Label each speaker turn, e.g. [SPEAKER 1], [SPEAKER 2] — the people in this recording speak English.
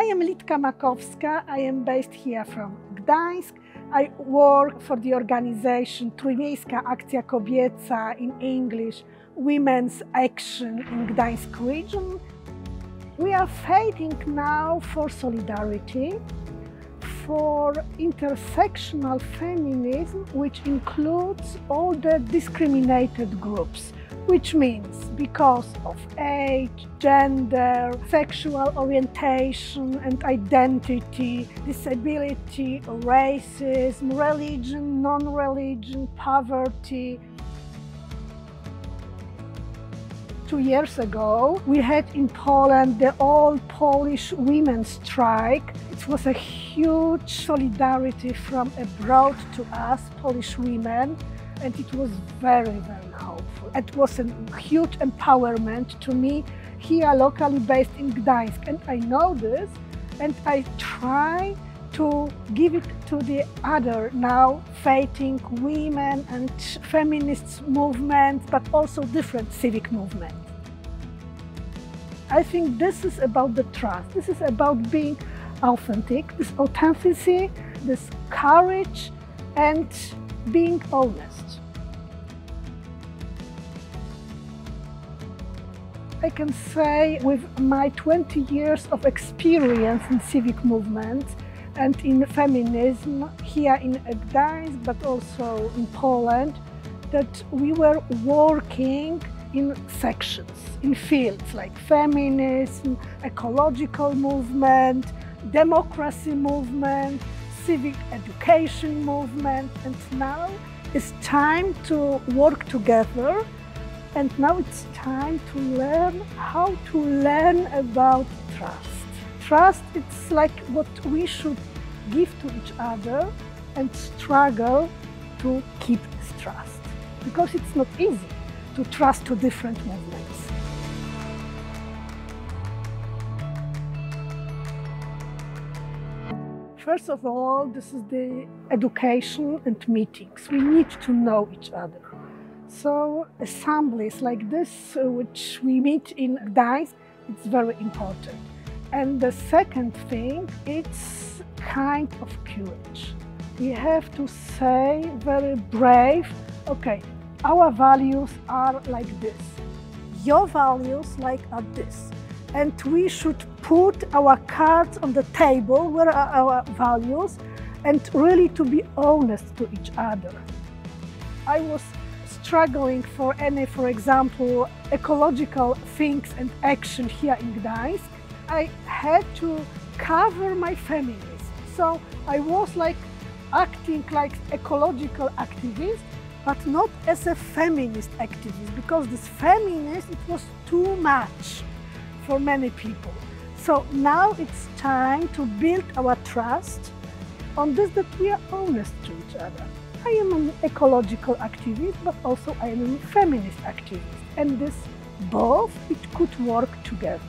[SPEAKER 1] I am Lidka Makowska. I am based here from Gdańsk. I work for the organization Trójmiejska Akcja Kobieca in English, Women's Action in Gdańsk region. We are fighting now for solidarity, for intersectional feminism, which includes all the discriminated groups which means because of age, gender, sexual orientation and identity, disability, racism, religion, non-religion, poverty. Two years ago, we had in Poland the all Polish women's strike. It was a huge solidarity from abroad to us, Polish women, and it was very, very hopeful. It was a huge empowerment to me here locally based in Gdańsk. And I know this and I try to give it to the other now fighting women and feminist movements, but also different civic movements. I think this is about the trust. This is about being authentic, this authenticity, this courage, and being honest. I can say with my 20 years of experience in civic movement and in feminism here in Gdańsk, but also in Poland, that we were working in sections, in fields like feminism, ecological movement, democracy movement, civic education movement, and now it's time to work together and now it's time to learn how to learn about trust. Trust, it's like what we should give to each other and struggle to keep trust. Because it's not easy to trust to different movements. First of all, this is the education and meetings. We need to know each other. So assemblies like this, uh, which we meet in Gdańsk, it's very important. And the second thing, it's kind of courage. We have to say very brave, okay, our values are like this. Your values like are this. And we should put our cards on the table, where are our values, and really to be honest to each other. I was struggling for any, for example, ecological things and action here in Gdańsk, I had to cover my feminism. So I was like acting like ecological activist, but not as a feminist activist, because this feminist, it was too much for many people. So now it's time to build our trust on this that we are honest to each other. I am an ecological activist, but also I am a feminist activist. And this both, it could work together.